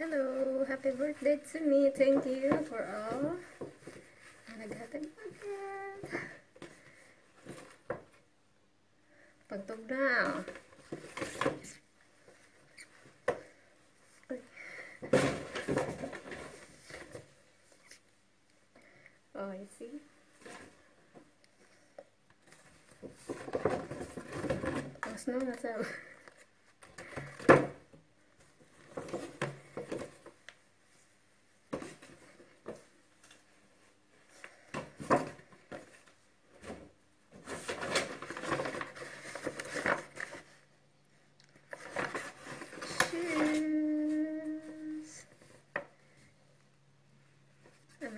Hello, happy birthday to me. Thank you for all. Naghatag agad. Pagtog na. Oh, I see. Mas na nasa.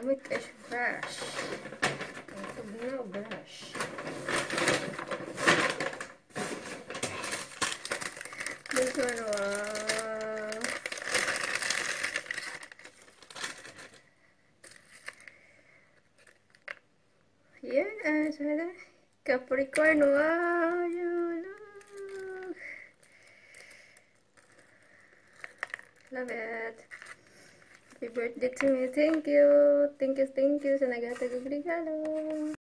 Siya brush. Ito na brush. This one. Yan, ah, sana. Capricorn, wow, you look. Love it. Happy birthday to me. Thank you. Thank you, thank you sa nagatag og regalo.